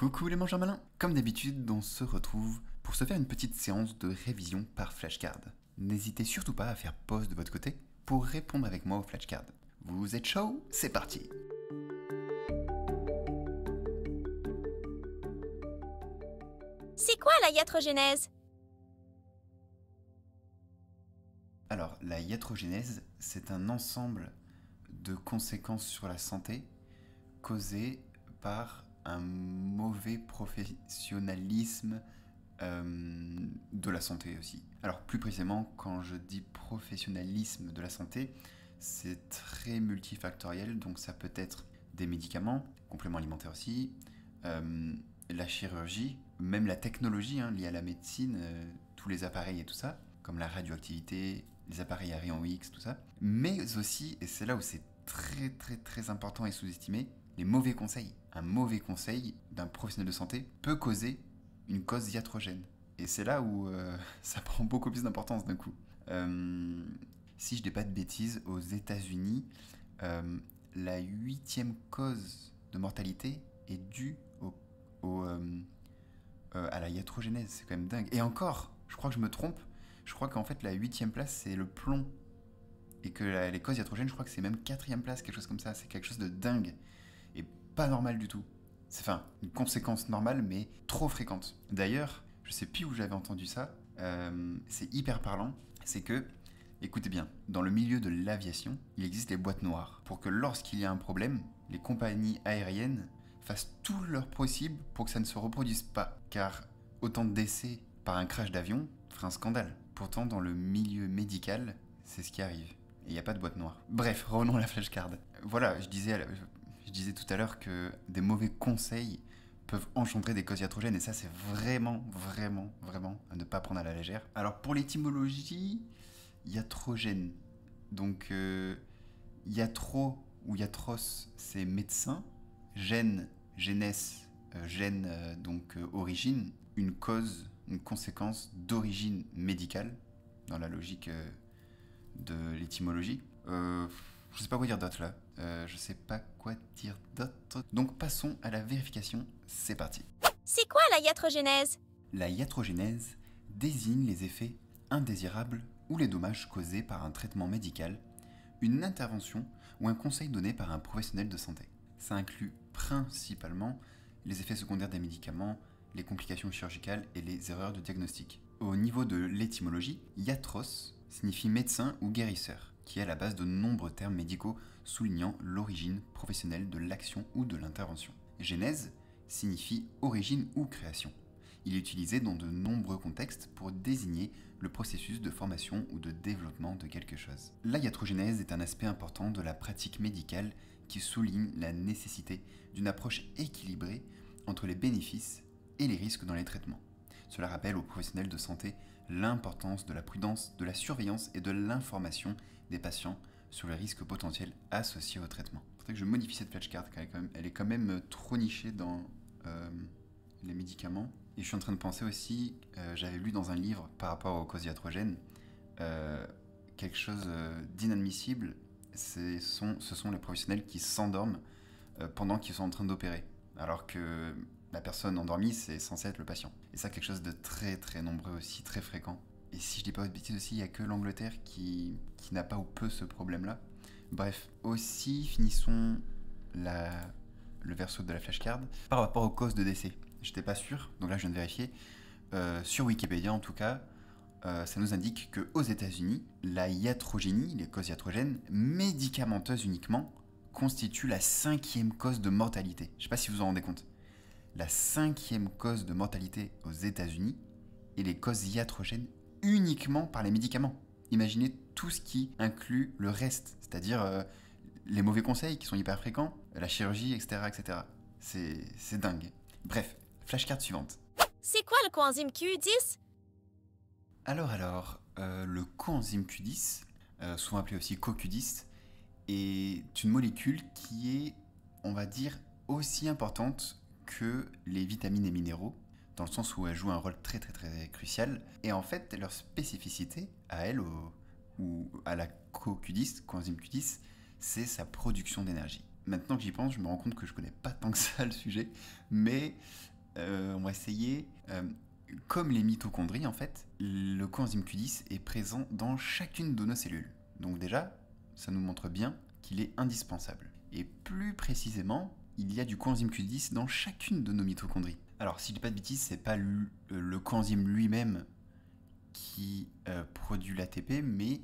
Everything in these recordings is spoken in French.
Coucou les mangeurs malins Comme d'habitude, on se retrouve pour se faire une petite séance de révision par flashcard. N'hésitez surtout pas à faire pause de votre côté pour répondre avec moi au flashcard. Vous êtes chaud? C'est parti C'est quoi la iatrogénèse Alors, la iatrogénèse, c'est un ensemble de conséquences sur la santé causées par un mauvais professionnalisme euh, de la santé aussi. Alors plus précisément, quand je dis professionnalisme de la santé, c'est très multifactoriel, donc ça peut être des médicaments, compléments alimentaires aussi, euh, la chirurgie, même la technologie hein, liée à la médecine, euh, tous les appareils et tout ça, comme la radioactivité, les appareils à rayon X, tout ça, mais aussi, et c'est là où c'est très très très important et sous-estimé, les mauvais conseils. Un mauvais conseil d'un professionnel de santé peut causer une cause iatrogène. Et c'est là où euh, ça prend beaucoup plus d'importance d'un coup. Euh, si je dis pas de bêtises, aux États-Unis, euh, la huitième cause de mortalité est due à la iatrogénèse. C'est quand même dingue. Et encore, je crois que je me trompe. Je crois qu'en fait, la huitième place, c'est le plomb. Et que les causes iatrogènes, je crois que c'est même quatrième place, quelque chose comme ça. C'est quelque chose de dingue pas normal du tout. C'est enfin une conséquence normale, mais trop fréquente. D'ailleurs, je sais plus où j'avais entendu ça. Euh, c'est hyper parlant. C'est que, écoutez bien, dans le milieu de l'aviation, il existe les boîtes noires pour que lorsqu'il y a un problème, les compagnies aériennes fassent tout leur possible pour que ça ne se reproduise pas. Car autant de décès par un crash d'avion ferait un scandale. Pourtant, dans le milieu médical, c'est ce qui arrive. Et il n'y a pas de boîte noire. Bref, revenons à la flashcard. Voilà, je disais, je disais tout à l'heure que des mauvais conseils peuvent engendrer des causes iatrogènes et ça c'est vraiment, vraiment, vraiment à ne pas prendre à la légère. Alors pour l'étymologie, iatrogène, donc euh, iatro ou iatros c'est médecin, gène, gênesse, euh, gène euh, donc euh, origine, une cause, une conséquence d'origine médicale dans la logique de l'étymologie. Je sais pas quoi dire d'autre là. Euh, je sais pas quoi dire d'autre. Donc passons à la vérification. C'est parti. C'est quoi la iatrogénèse? La iatrogénèse désigne les effets indésirables ou les dommages causés par un traitement médical, une intervention ou un conseil donné par un professionnel de santé. Ça inclut principalement les effets secondaires des médicaments, les complications chirurgicales et les erreurs de diagnostic. Au niveau de l'étymologie, iatros signifie médecin ou guérisseur qui est à la base de nombreux termes médicaux soulignant l'origine professionnelle de l'action ou de l'intervention. Genèse signifie origine ou création. Il est utilisé dans de nombreux contextes pour désigner le processus de formation ou de développement de quelque chose. La est un aspect important de la pratique médicale qui souligne la nécessité d'une approche équilibrée entre les bénéfices et les risques dans les traitements. Cela rappelle aux professionnels de santé l'importance de la prudence, de la surveillance et de l'information des patients sur les risques potentiels associés au traitement. Il faudrait que je modifie cette flashcard, car elle est quand même, euh, trop nichée dans euh, les médicaments. Et je suis en train de penser aussi, euh, j'avais lu dans un livre par rapport aux causes iatrogènes, quelque chose d'inadmissible, ce sont les professionnels qui s'endorment pendant qu'ils sont en train d'opérer. Alors que la personne endormie, c'est censé être le patient. Et ça, quelque chose de très très nombreux aussi, très fréquent. Et si je dis pas de bêtises aussi, il n'y a que l'Angleterre qui, qui n'a pas ou peu ce problème-là. Bref, aussi finissons le verso de la flashcard par rapport aux causes de décès. J'étais pas sûr, donc là je viens de vérifier. Euh, sur Wikipédia en tout cas, euh, ça nous indique que aux États-Unis, la iatrogénie, les causes iatrogènes, médicamenteuses uniquement, constitue la cinquième cause de mortalité. Je sais pas si vous en rendez compte. La cinquième cause de mortalité aux États-Unis est les causes iatrogènes uniquement par les médicaments. Imaginez tout ce qui inclut le reste, c'est-à-dire euh, les mauvais conseils qui sont hyper fréquents, la chirurgie, etc. etc. C'est dingue. Bref, flashcard suivante. C'est quoi le coenzyme Q10 Alors alors, euh, le coenzyme Q10, euh, souvent appelé aussi CoQ10, est une molécule qui est, on va dire, aussi importante que les vitamines et minéraux, dans le sens où elles jouent un rôle très très très crucial. Et en fait, leur spécificité à elles, ou à la CoQ10, coenzyme Q10, c'est sa production d'énergie. maintenant que j'y pense, je me rends compte que je connais pas tant que ça le sujet, mais euh, on va essayer. Euh, comme les mitochondries, en fait, le coenzyme Q10 est présent dans chacune de nos cellules. Donc déjà, ça nous montre bien qu'il est indispensable. Et plus précisément, il y a du coenzyme Q10 dans chacune de nos mitochondries. Alors, si je dis pas de bêtises, c'est pas le, le coenzyme lui-même qui euh, produit l'ATP, mais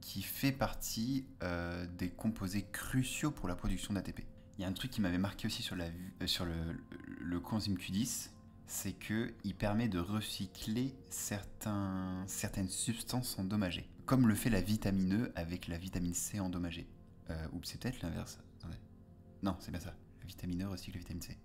qui fait partie euh, des composés cruciaux pour la production d'ATP. Il y a un truc qui m'avait marqué aussi sur, euh, le, coenzyme Q10, c'est qu'il permet de recycler certaines substances endommagées, comme le fait la vitamine E avec la vitamine C endommagée. Ou c'est peut-être l'inverse. Non, c'est bien ça. La vitamine E recycle la vitamine C.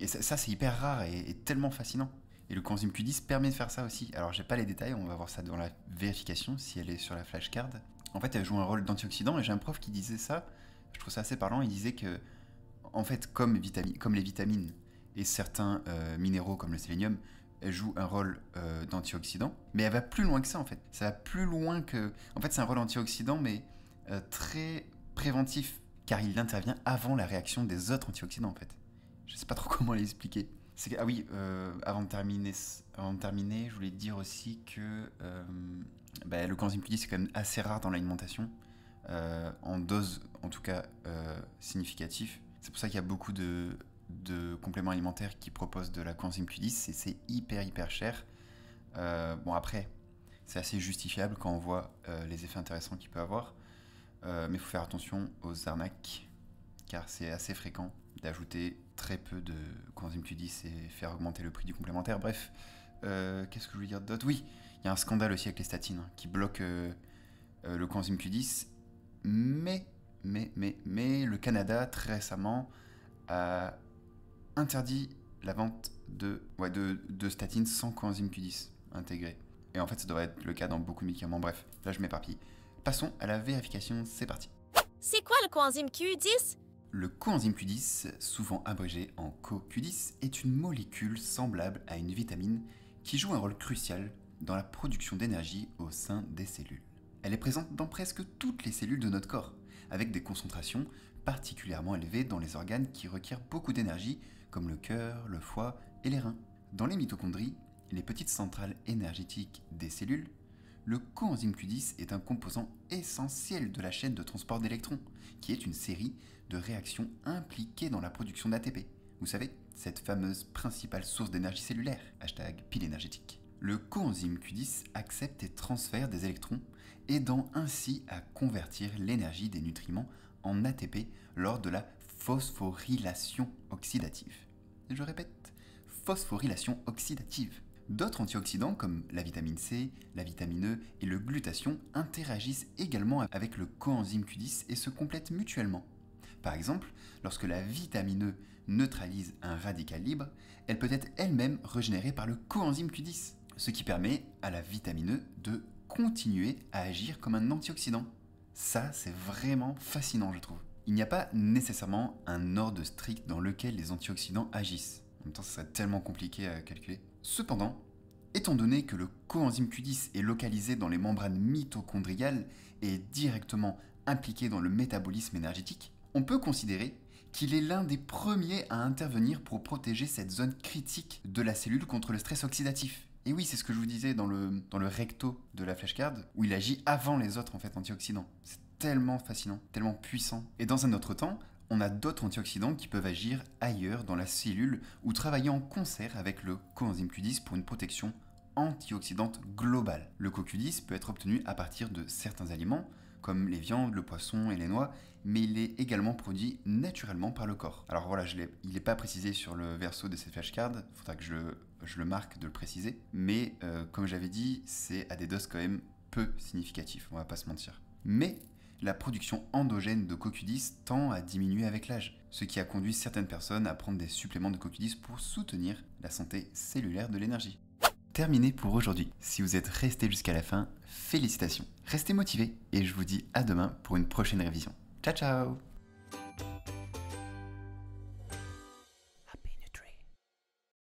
et ça, c'est hyper rare et, tellement fascinant. Et le coenzyme Q10 permet de faire ça aussi. Alors, j'ai pas les détails, on va voir ça dans la vérification si elle est sur la flashcard. En fait, elle joue un rôle d'antioxydant et j'ai un prof qui disait ça. Je trouve ça assez parlant. Il disait que, en fait, comme, comme les vitamines et certains euh, minéraux comme le sélénium, elle joue un rôle euh, d'antioxydant, mais elle va plus loin que ça en fait. Ça va plus loin que. En fait, c'est un rôle antioxydant, mais euh, très préventif, car il intervient avant la réaction des autres antioxydants en fait. Je sais pas trop comment l'expliquer ah oui, euh, avant, de terminer, avant de terminer, je voulais dire aussi que euh, bah, le coenzyme Q10 c'est quand même assez rare dans l'alimentation, euh, en dose en tout cas significative. C'est pour ça qu'il y a beaucoup de, compléments alimentaires qui proposent de la coenzyme Q10 et c'est hyper hyper cher. bon après, c'est assez justifiable quand on voit les effets intéressants qu'il peut avoir, mais il faut faire attention aux arnaques car c'est assez fréquent d'ajouter très peu de coenzyme Q10 et faire augmenter le prix du complémentaire. Bref, euh, qu'est-ce que je voulais dire d'autre? Oui, il y a un scandale aussi avec les statines hein, qui bloquent euh, euh, le coenzyme Q10, mais, mais, mais, mais le Canada très récemment a interdit la vente de, ouais, de, de statines sans coenzyme Q10 intégré. Et en fait, ça devrait être le cas dans beaucoup de médicaments. Bref, là je m'éparpille. Passons à la vérification, c'est parti. C'est quoi le coenzyme Q10 le coenzyme Q10, souvent abrégé en CoQ10, est une molécule semblable à une vitamine qui joue un rôle crucial dans la production d'énergie au sein des cellules. Elle est présente dans presque toutes les cellules de notre corps, avec des concentrations particulièrement élevées dans les organes qui requièrent beaucoup d'énergie, comme le cœur, le foie et les reins. Dans les mitochondries, les petites centrales énergétiques des cellules, le coenzyme Q10 est un composant essentiel de la chaîne de transport d'électrons, qui est une série de réactions impliquées dans la production d'ATP. Vous savez, cette fameuse principale source d'énergie cellulaire, hashtag pile énergétique. Le coenzyme Q10 accepte et transfère des électrons, aidant ainsi à convertir l'énergie des nutriments en ATP lors de la phosphorylation oxydative. Je répète, phosphorylation oxydative. D'autres antioxydants comme la vitamine C, la vitamine E et le glutathion interagissent également avec le coenzyme Q10 et se complètent mutuellement. Par exemple, lorsque la vitamine E neutralise un radical libre, elle peut être elle-même régénérée par le coenzyme Q10, ce qui permet à la vitamine E de continuer à agir comme un antioxydant. Ça, c'est vraiment fascinant, je trouve. Il n'y a pas nécessairement un ordre strict dans lequel les antioxydants agissent. En même temps, ça serait tellement compliqué à calculer. Cependant, étant donné que le coenzyme Q10 est localisé dans les membranes mitochondriales et directement impliqué dans le métabolisme énergétique, on peut considérer qu'il est l'un des premiers à intervenir pour protéger cette zone critique de la cellule contre le stress oxydatif. Et oui, c'est ce que je vous disais dans le, recto de la flashcard, où il agit avant les autres antioxydants. C'est tellement fascinant, tellement puissant. Et dans un autre temps, on a d'autres antioxydants qui peuvent agir ailleurs dans la cellule ou travailler en concert avec le coenzyme Q10 pour une protection antioxydante globale. Le CoQ10 peut être obtenu à partir de certains aliments, comme les viandes, le poisson et les noix, mais il est également produit naturellement par le corps. Alors voilà, il n'est pas précisé sur le verso de cette flashcard, il faudra que je, je, le marque de le préciser, mais euh, comme j'avais dit, c'est à des doses quand même peu significatives, on va pas se mentir. Mais la production endogène de CoQ10 tend à diminuer avec l'âge, ce qui a conduit certaines personnes à prendre des suppléments de CoQ10 pour soutenir la santé cellulaire de l'énergie. Terminé pour aujourd'hui. Si vous êtes resté jusqu'à la fin, félicitations. Restez motivés et je vous dis à demain pour une prochaine révision. Ciao ciao